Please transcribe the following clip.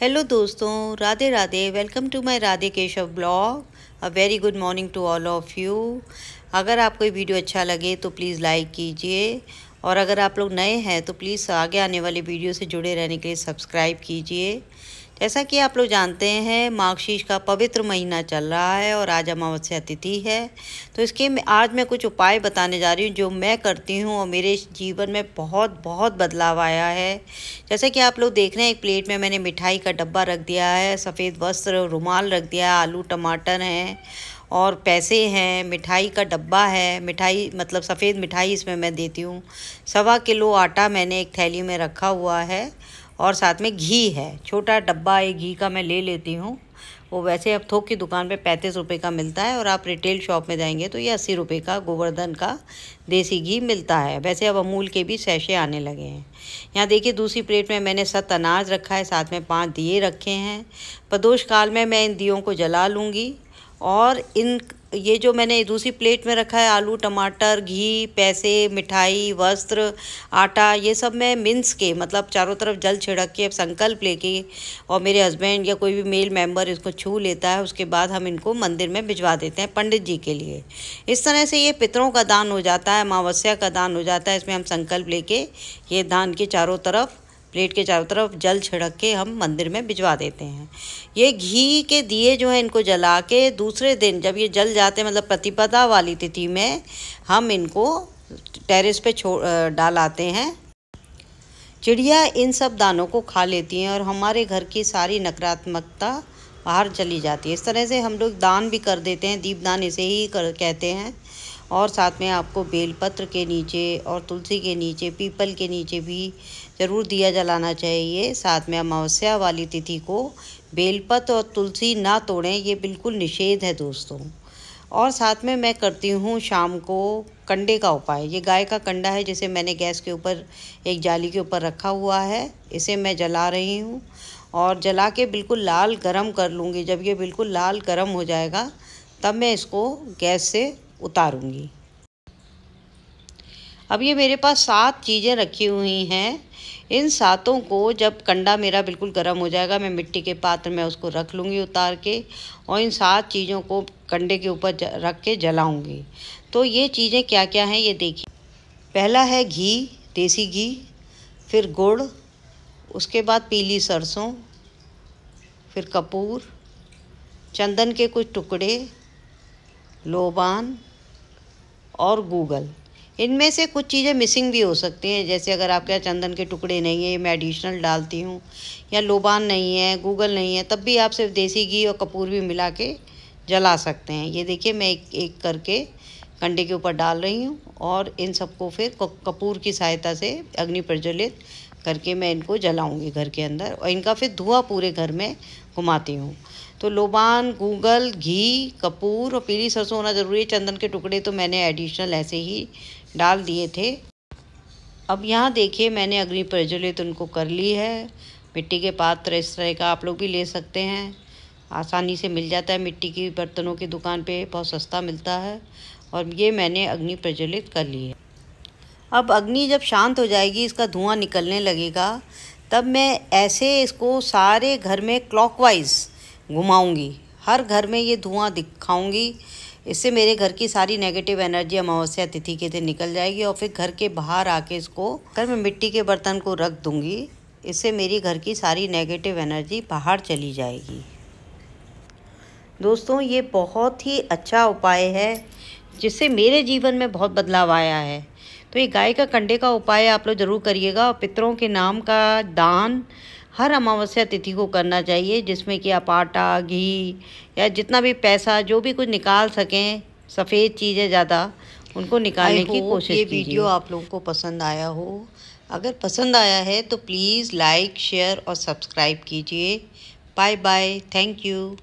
Hello दोस्तों, Radhe Radhe welcome to my Radhe Keshav blog a very good morning to all of you अगर आपको ये video अच्छा लगे तो प्लीज़ लाइक कीजिए। और अगर आप लोग नए हैं तो प्लीज़ आगे आने वाले वीडियो से जुड़े रहने के लिए सब्सक्राइब कीजिए। जैसा कि आप लोग जानते हैं मार्गशीर्ष का पवित्र महीना चल रहा है और आज अमावस्या तिथि है। तो इसके आज मैं कुछ उपाय बताने जा रही हूँ जो मैं करती हूँ और मेरे जीवन में बहुत बहुत बदलाव आया है। जैसे कि आप लोग देख रहे हैं, एक प्लेट में मैंने मिठाई का डब्बा रख दिया है, सफ़ेद वस्त्र, रुमाल रख दिया आलू, टमाटर हैं और पैसे हैं, मिठाई का डब्बा है, मिठाई मतलब सफ़ेद मिठाई इसमें मैं देती हूँ। सवा किलो आटा मैंने एक थैली में रखा हुआ है और साथ में घी है। छोटा डब्बा एक घी का मैं ले लेती हूँ। वो वैसे अब थोक की दुकान पे पैंतीस रुपये का मिलता है और आप रिटेल शॉप में जाएँगे तो ये अस्सी रुपये का गोवर्धन का देसी घी मिलता है। वैसे अब अमूल के भी सैशे आने लगे हैं। यहाँ देखिए दूसरी प्लेट में मैंने सत अनाज रखा है, साथ में पाँच दिए रखे हैं। प्रदोष काल में मैं इन दियों को जला लूँगी। और इन, ये जो मैंने दूसरी प्लेट में रखा है, आलू, टमाटर, घी, पैसे, मिठाई, वस्त्र, आटा, ये सब मैं मिन्स के मतलब चारों तरफ़ जल छिड़क के, संकल्प लेके और मेरे हस्बैंड या कोई भी मेल मेंबर इसको छू लेता है, उसके बाद हम इनको मंदिर में भिजवा देते हैं पंडित जी के लिए। इस तरह से ये पितरों का दान हो जाता है, अमावस्या का दान हो जाता है, इसमें हम संकल्प लेके ये दान के चारों तरफ़ प्लेट के चारों तरफ़ जल छिड़क के हम मंदिर में भिजवा देते हैं। ये घी के दिए जो हैं इनको जला के दूसरे दिन जब ये जल जाते मतलब प्रतिपदा वाली तिथि में हम इनको टेरेस पे छोड़ डाल आते हैं। चिड़िया इन सब दानों को खा लेती हैं और हमारे घर की सारी नकारात्मकता बाहर चली जाती है। इस तरह से हम लोग दान भी कर देते हैं, दीपदान इसे ही कर, कहते हैं। और साथ में आपको बेलपत्र के नीचे और तुलसी के नीचे, पीपल के नीचे भी ज़रूर दिया जलाना चाहिए। साथ में अमावस्या वाली तिथि को बेलपत्र और तुलसी ना तोड़ें, ये बिल्कुल निषेध है दोस्तों। और साथ में मैं करती हूँ शाम को कंडे का उपाय। ये गाय का कंडा है जिसे मैंने गैस के ऊपर, एक जाली के ऊपर रखा हुआ है। इसे मैं जला रही हूँ और जला के बिल्कुल लाल गरम कर लूँगी। जब ये बिल्कुल लाल गरम हो जाएगा, तब मैं इसको गैस से उतारूँगी। अब ये मेरे पास सात चीज़ें रखी हुई हैं। इन सातों को जब कंडा मेरा बिल्कुल गर्म हो जाएगा, मैं मिट्टी के पात्र में उसको रख लूँगी उतार के और इन सात चीज़ों को कंडे के ऊपर रख के जलाऊँगी। तो ये चीज़ें क्या क्या हैं ये देखिए। पहला है घी, देसी घी, फिर गुड़, उसके बाद पीली सरसों, फिर कपूर, चंदन के कुछ टुकड़े, लोबान और गूगल। इनमें से कुछ चीज़ें मिसिंग भी हो सकती हैं, जैसे अगर आपके यहाँ चंदन के टुकड़े नहीं हैं मैं एडिशनल डालती हूँ, या लोबान नहीं है, गूगल नहीं है, तब भी आप सिर्फ़ देसी घी और कपूर भी मिला के जला सकते हैं। ये देखिए, मैं एक एक करके कंडे के ऊपर डाल रही हूँ और इन सबको फिर कपूर की सहायता से अग्नि प्रज्वलित करके मैं इनको जलाऊँगी घर के अंदर और इनका फिर धुआँ पूरे घर में घुमाती हूँ। तो लोबान, गूगल, घी, कपूर और पीली सरसों होना ज़रूरी है। चंदन के टुकड़े तो मैंने एडिशनल ऐसे ही डाल दिए थे। अब यहाँ देखिए मैंने अग्नि प्रज्वलित उनको कर ली है। मिट्टी के पात्र इस तरह का आप लोग भी ले सकते हैं। आसानी से मिल जाता है। मिट्टी की बर्तनों की दुकान पे बहुत सस्ता मिलता है और ये मैंने अग्नि प्रज्वलित कर ली है। अब अग्नि जब शांत हो जाएगी, इसका धुआँ निकलने लगेगा, तब मैं ऐसे इसको सारे घर में क्लॉकवाइज घुमाऊँगी। हर घर में ये धुआँ दिखाऊँगी। इससे मेरे घर की सारी नेगेटिव एनर्जी अमावस्या तिथि के दिन निकल जाएगी और फिर घर के बाहर आके इसको, घर में मिट्टी के बर्तन को रख दूँगी। इससे मेरी घर की सारी नेगेटिव एनर्जी बाहर चली जाएगी। दोस्तों, ये बहुत ही अच्छा उपाय है, जिससे मेरे जीवन में बहुत बदलाव आया है। तो ये गाय का कंडे का उपाय आप लोग ज़रूर करिएगा और पितरों के नाम का दान हर अमावस्या तिथि को करना चाहिए जिसमें कि आप आटा घी या जितना भी पैसा जो भी कुछ निकाल सकें सफ़ेद चीज़ें ज़्यादा उनको निकालने की कोशिश ये वीडियो आप लोगों को पसंद आया हो। अगर पसंद आया है तो प्लीज़ लाइक शेयर और सब्सक्राइब कीजिए। Bye bye thank you.